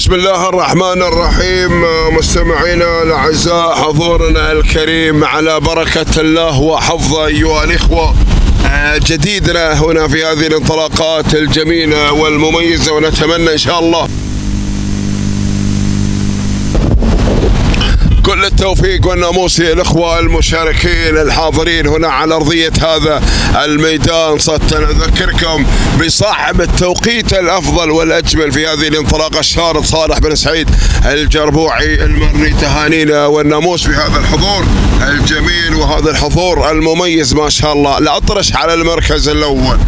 بسم الله الرحمن الرحيم مستمعينا الأعزاء حضورنا الكريم على بركة الله وحفظه أيها الإخوة. جديدنا هنا في هذه الانطلاقات الجميلة والمميزة ونتمنى إن شاء الله كل التوفيق والناموس للاخوه المشاركين الحاضرين هنا على أرضية هذا الميدان. صدت نذكركم بصاحب التوقيت الأفضل والأجمل في هذه الانطلاقه الشارط صالح بن سعيد الجربوعي المري تهانينا والناموس بهذا الحضور الجميل وهذا الحضور المميز ما شاء الله. الأطرش على المركز الأول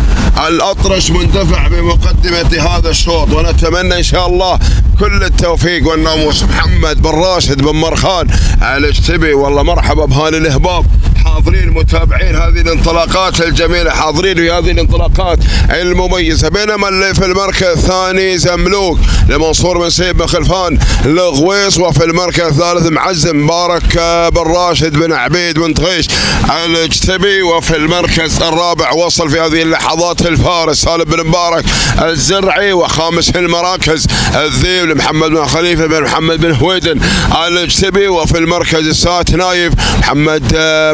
الأطرش مندفع بمقدمة هذا الشوط ونتمنى إن شاء الله كل التوفيق والناموس محمد بن راشد بن مرخان. الاجتبي والله مرحبا بهالي الهباب حاضرين متابعين. هذه الانطلاقات الجميلة حاضرين في هذه الانطلاقات المميزة. بينما اللي في المركز الثاني زملوك لمنصور بن سيب بن خلفان لغويص. وفي المركز الثالث معزم مبارك بن راشد بن عبيد بن طغيش الاجتبي وفي المركز الرابع وصل في هذه اللحظات الفارس سالم بن مبارك الزرعي. وخامس المراكز الذيب لمحمد بن خليفة بن محمد بن هويدن الاجتبي وفي المركز السادس نايف محمد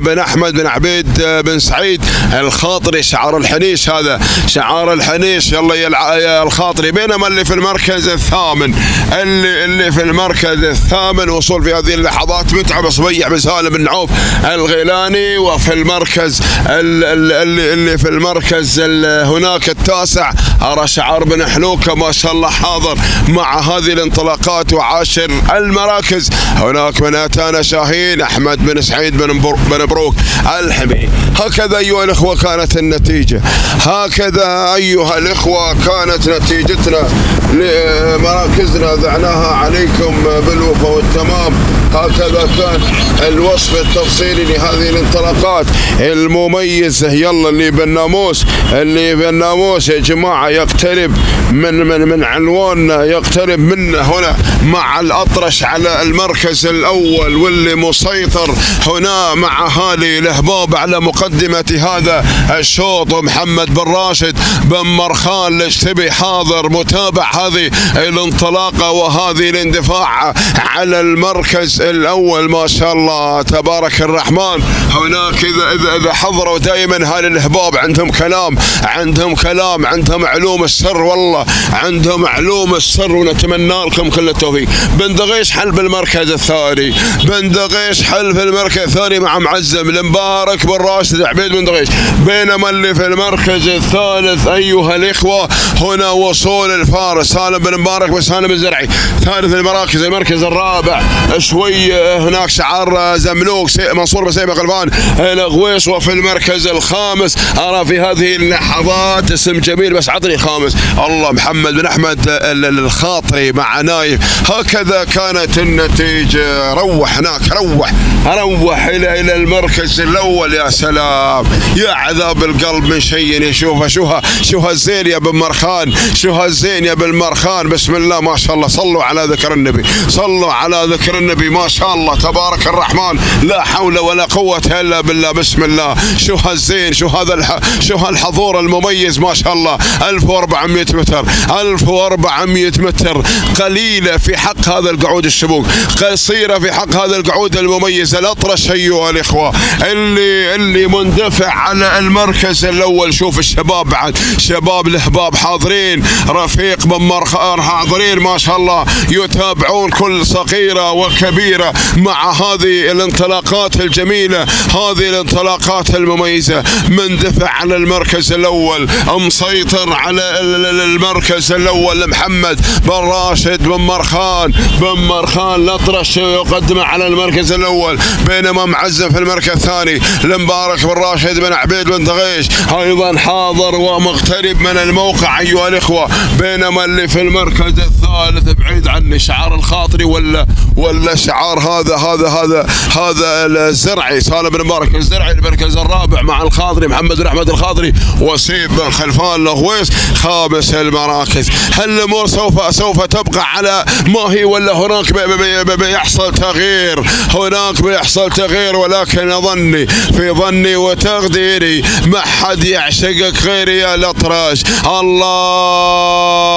بن أحمد بن عبيد بن سعيد الخاطري شعار الحنيش هذا. شعار الحنيش يلا يا الخاطري. بينما اللي في المركز الثامن اللي اللي في المركز الثامن وصول في هذه اللحظات متعب صبيح بن سالم بن عوف الغيلاني وفي المركز اللي, اللي في المركز هناك التاسع أرى شعار بن حلوكة ما شاء الله حاضر مع هذه الانطلاقات وعاشر المراكز. هناك من أتانا شاهين أحمد بن سعيد بن بروك الحمي. هكذا أيها الإخوة كانت النتيجة. هكذا أيها الإخوة كانت نتيجتنا. لمراكزنا ذعناها عليكم بالوفاء والتمام. هكذا كان الوصف التفصيلي لهذه الانطلاقات. المميزه يلا اللي بالناموس. اللي بالناموس يا جماعة يقترب من من من عنواننا يقترب منا هنا مع الأطرش على المركز الأول واللي مسيطر هنا مع الاهباب على مقدمة هذا الشوط. محمد بن راشد بن مرخان الاجتبي حاضر. متابع هذه الانطلاقة وهذه الاندفاع على المركز الأول. ما شاء الله تبارك الرحمن. هناك اذا اذا إذا حضروا دائما هذه الاهباب عندهم كلام عندهم كلام عندهم علوم السر. والله عندهم علوم السر ونتمنى لكم كل التوفيق. بن دغيش حل بالمركز الثاني. بن دغيش حل في المركز الثاني مع معزم. المبارك بن راشد عبيد بن دغيش بينما اللي في المركز الثالث أيها الإخوة هنا وصول الفارس. سالم بن مبارك بن سالم الزرعي. ثالث المراكز المركز الرابع. شوي هناك شعار زملوك منصور بن سيف غلبان. الغويص وفي المركز الخامس. أرى في هذه اللحظات اسم جميل بس عطني خامس. الله محمد بن أحمد الخاطري مع نايف. هكذا كانت النتيجة. روح هناك روح. روح إلى إلى المركز الأول يا سلام. يا عذاب القلب من شيء يشوفه شو شو هالزين يا بن مرخان شو هالزين يا بن مرخان بسم الله ما شاء الله. صلوا على ذكر النبي صلوا على ذكر النبي. ما شاء الله. تبارك الرحمن. لا حول ولا قوة إلا بالله. بسم الله. شو هالزين شو هذا الح... شو هالحضور المميز ما شاء الله. 1400 متر 1400 متر. قليلة في حق هذا القعود الشبوك قصيرة في حق هذا القعود المميز. الأطرش أيها الإخوة. اللي اللي مندفع على المركز الأول. شوف الشباب بعد. شباب الهباب حاضرين. رفيق بن مرخان حاضرين. ما شاء الله. يتابعون كل صغيرة وكبيرة مع هذه الانطلاقات الجميلة. هذه الانطلاقات المميزة. مندفع على المركز الأول. مسيطر على المركز الأول. محمد بن راشد بن مرخان. بن مرخان الأطرش يقدم على المركز الأول. بينما معزم في المركز الثاني المبارك بن راشد بن عبيد بن دغيش. أيضا حاضر ومقترب من الموقع أيها الإخوة بينما اللي في المركز الثالث بعيد عني شعار الخاطري ولا ولا شعار هذا هذا هذا هذا الزرعي سالم بن مبارك الزرعي المركز الرابع مع الخاطري محمد بن احمد الخاطري وسيب بن خلفان الغويس خامس المراكز. هل الأمور سوف سوف تبقى على ما هي ولا هناك بي بي بيحصل تغيير؟ هناك بيحصل تغيير ولكن ظني في ظني وتقديري ما حد يعشقك غيري يا الأطراش. الله الله!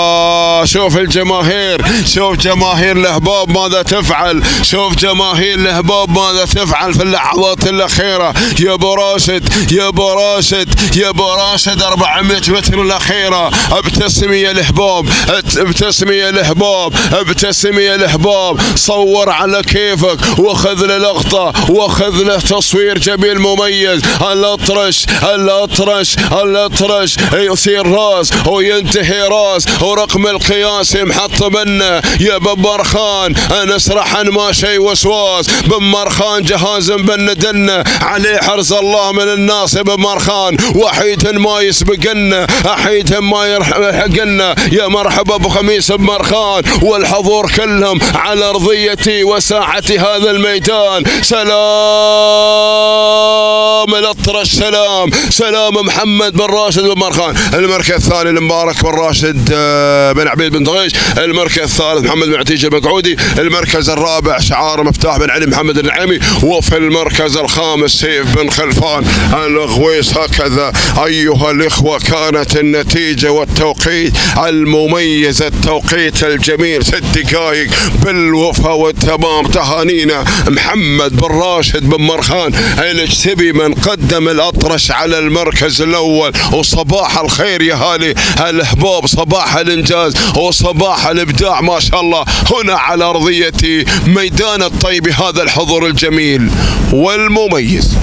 شوف الجماهير شوف جماهير الأحباب ماذا تفعل شوف جماهير الأحباب ماذا تفعل في اللحظات الأخيرة. يا أبو راشد يا أبو راشد يا أبو راشد 400 متر الأخيرة. أبتسمي يا الأحباب أبتسمي يا الأحباب أبتسمي يا الأحباب صور على كيفك وخذ له لقطة وخذ له تصوير جميل مميز. الأطرش الأطرش الأطرش يصير راس وينتهي راس ورقم القياس محط منه يا بن خان. أنس رحن ما شي وسواس. بن مرخان جهاز بن دنه عليه حرز الله من الناس بن مرخان وحيد ما يسبقنا أحيد ما يلحقنا يا مرحبا أبو خميس بن مرخان والحضور كلهم على أرضيتي وساحتي هذا الميدان. سلام الاطرش سلام سلام محمد بن راشد بن مرخان المركز الثاني المبارك بن راشد آه، بن عبيد بن طغيش. المركز الثالث محمد بن عتيج المقعودي. المركز الرابع شعار مفتاح بن علي محمد النعيمي. وفي المركز الخامس سيف بن خلفان. الغويس هكذا. أيها الإخوة كانت النتيجة والتوقيت المميز التوقيت الجميل. ست دقائق بالوفاء والتمام. تهانينا محمد بن راشد بن مرخان. الاجتبي من قدم الأطرش على المركز الأول. وصباح الخير يا هالي الاحباب صباح الإنجاز وصباح الإبداع ما شاء الله. هنا على ارضيه ميدان الطيب هذا الحضور الجميل والمميز.